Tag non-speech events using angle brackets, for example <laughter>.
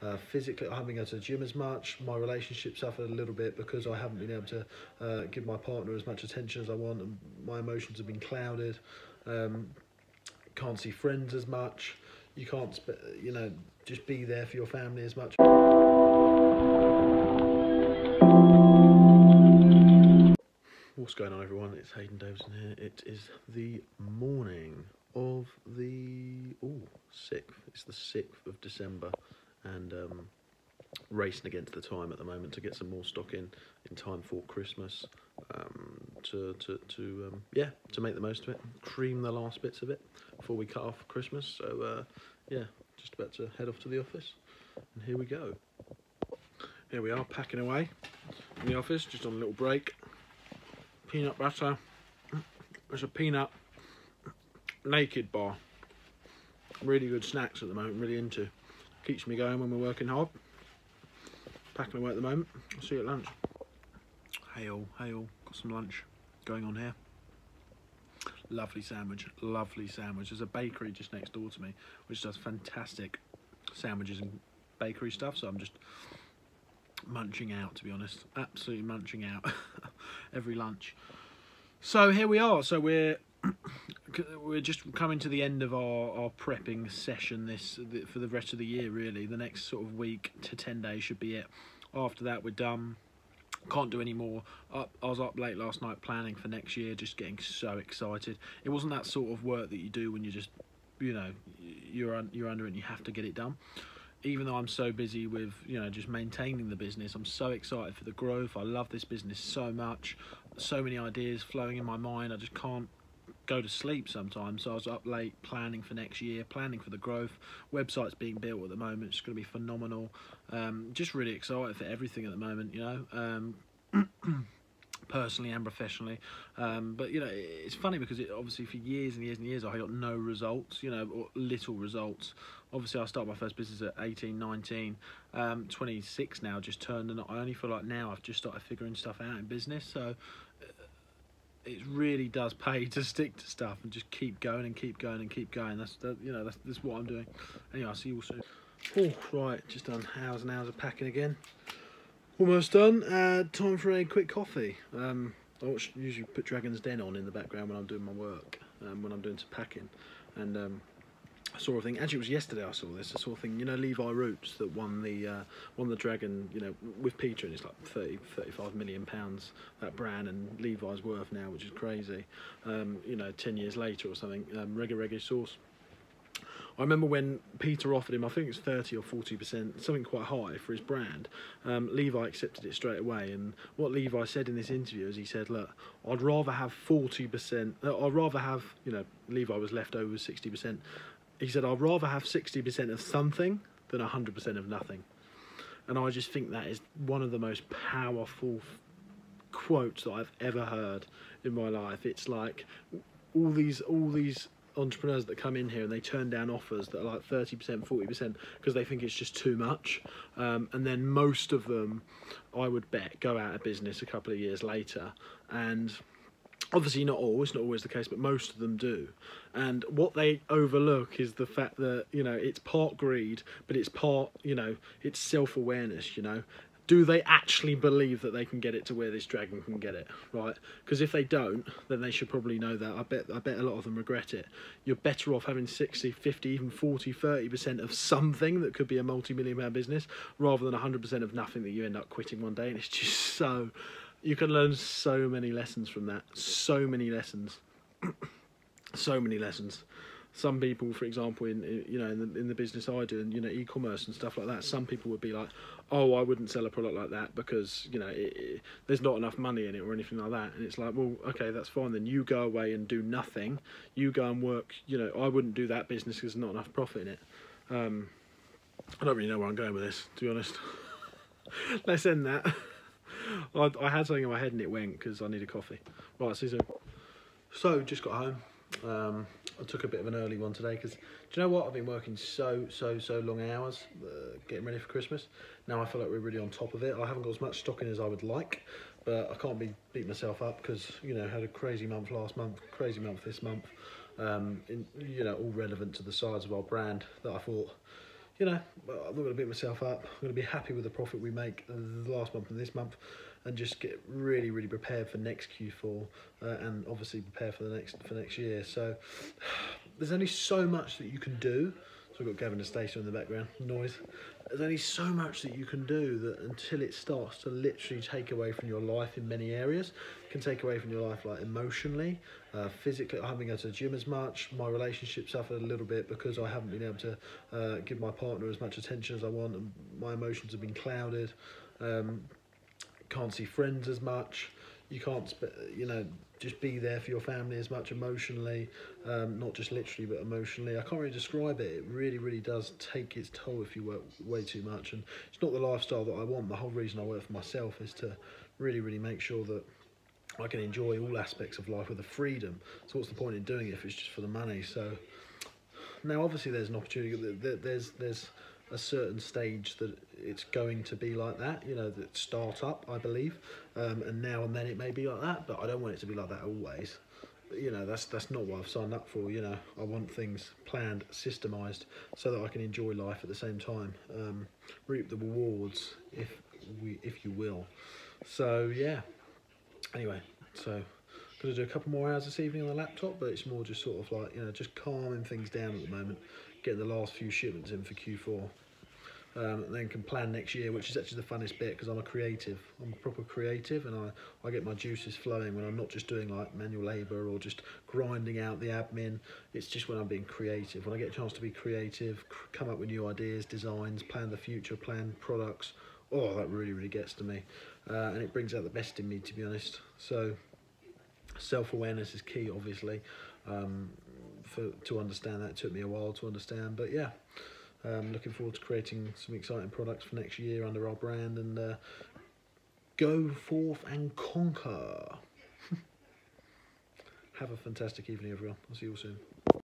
Uh, physically, I haven't been going to the gym as much. My relationship suffered a little bit because I haven't been able to uh, give my partner as much attention as I want, and my emotions have been clouded. Um, can't see friends as much. You can't, you know, just be there for your family as much. What's going on, everyone? It's Hayden Davison here. It is the morning of the oh sixth. It's the sixth of December, and um, racing against the time at the moment to get some more stock in in time for Christmas. Um, to to to um, yeah, to make the most of it, cream the last bits of it before we cut off for Christmas. So uh, yeah, just about to head off to the office, and here we go. Here we are, packing away in the office, just on a little break peanut butter. There's a peanut Nakd bar. Really good snacks at the moment, really into. Keeps me going when we're working hard. Packing away at the moment. I'll see you at lunch. Hey all, hey all, got some lunch going on here. Lovely sandwich, lovely sandwich. There's a bakery just next door to me which does fantastic sandwiches and bakery stuff, so I'm just munching out to be honest absolutely munching out <laughs> every lunch so here we are so we're we're just coming to the end of our, our prepping session this for the rest of the year really. The next sort of week to 10 days should be it. After that we're done. Can't do any more. Up i was up late last night planning for next year just getting so excited. It wasn't that sort of work that you do when you just you know you're un, you're under it and you have to get it done. Even though I'm so busy with you know just maintaining the business, I'm so excited for the growth. I love this business so much, so many ideas flowing in my mind. I just can't go to sleep sometimes. So I was up late planning for next year, planning for the growth. Website's being built at the moment. It's going to be phenomenal. Um, just really excited for everything at the moment. You know. Um, <clears throat> personally and professionally. Um, but you know, it's funny because it obviously for years and years and years I got no results, you know, or little results. Obviously, I started my first business at 18, 19, um, 26 now, just turned, and I only feel like now I've just started figuring stuff out in business. So it really does pay to stick to stuff and just keep going and keep going and keep going. That's that, you know that's, that's what I'm doing. Anyway, I'll see you all soon. Oh, right, just done hours and hours of packing again. Almost done. Uh, time for a quick coffee. Um, I usually put Dragon's Den on in the background when I'm doing my work, um, when I'm doing some packing. And um, I saw a thing. Actually, it was yesterday I saw this. I saw a thing. You know, Levi Roots that won the uh, won the Dragon. You know, with Peter, and it's like 30, 35 million pounds that brand, and Levi's worth now, which is crazy. Um, you know, ten years later or something. Um, reggae reggae sauce. I remember when Peter offered him, I think it's 30 or 40%, something quite high for his brand. Um, Levi accepted it straight away. And what Levi said in this interview is he said, Look, I'd rather have 40%, uh, I'd rather have, you know, Levi was left over 60%. He said, I'd rather have 60% of something than 100% of nothing. And I just think that is one of the most powerful quotes that I've ever heard in my life. It's like all these, all these entrepreneurs that come in here and they turn down offers that are like 30%, 40% because they think it's just too much. Um, and then most of them, I would bet, go out of business a couple of years later. And obviously not all it's not always the case but most of them do. And what they overlook is the fact that you know it's part greed but it's part you know it's self-awareness you know. Do they actually believe that they can get it to where this dragon can get it right? Because if they don't then they should probably know that. I bet i bet a lot of them regret it. You're better off having 60 50 even 40 30 percent of something that could be a multi-million pound business rather than 100 percent of nothing that you end up quitting one day and it's just <laughs> so you can learn so many lessons from that so many lessons <clears throat> so many lessons some people, for example, in, you know in the, in the business I do, and you know e-commerce and stuff like that, some people would be like, "Oh, I wouldn't sell a product like that because you know it, it, there's not enough money in it or anything like that." And it's like, well, okay, that's fine. Then you go away and do nothing. You go and work. You know, I wouldn't do that business because there's not enough profit in it. Um, I don't really know where I'm going with this, to be honest. <laughs> Let's end that. <laughs> I, I, had something in my head and it went because I need a coffee. Right, soon. So, just got home. Um, I took a bit of an early one today because do you know what? I've been working so, so, so long hours uh, getting ready for Christmas. Now I feel like we're really on top of it. I haven't got as much stocking as I would like, but I can't be beat myself up because, you know, had a crazy month last month, crazy month this month. Um, in, you know, all relevant to the size of our brand that I thought, you know, I'm not going to beat myself up. I'm going to be happy with the profit we make the last month and this month, and just get really, really prepared for next Q4, uh, and obviously prepare for the next for next year. So <sighs> there's only so much that you can do. So we've got Gavin Station in the background, noise. There's only so much that you can do that until it starts to literally take away from your life in many areas. Can take away from your life like emotionally, uh, physically. I haven't been going to the gym as much. My relationship suffered a little bit because I haven't been able to uh, give my partner as much attention as I want, and my emotions have been clouded. Um, can't see friends as much you can't you know just be there for your family as much emotionally um, not just literally but emotionally. I can't really describe it. It really really does take its toll if you work way too much. And it's not the lifestyle that i want. The whole reason i work for myself is to really really make sure that i can enjoy all aspects of life with the freedom. So what's the point in doing it if it's just for the money? So now obviously there's an opportunity there's there's a certain stage that it's going to be like that you know that start up i believe. Um, and now and then it may be like that but i don't want it to be like that always. You know that's that's not what i've signed up for you know. I want things planned systemized so that i can enjoy life at the same time. Um, reap the rewards if we if you will. So yeah. Anyway so going to do a couple more hours this evening on the laptop but it's more just sort of like you know just calming things down at the moment get the last few shipments in for Q4. Um, and then can plan next year, which is actually the funnest bit because I'm a creative. I'm a proper creative, and I, I get my juices flowing when I'm not just doing like manual labour or just grinding out the admin. It's just when I'm being creative. When I get a chance to be creative, come up with new ideas, designs, plan the future, plan products. Oh, that really, really gets to me, uh, and it brings out the best in me, to be honest. So, self awareness is key, obviously. Um, for to understand that. It took me a while to understand, but yeah, um, looking forward to creating some exciting products for next year under our brand and uh, go forth and conquer. <laughs> Have a fantastic evening, everyone. I'll see you all soon.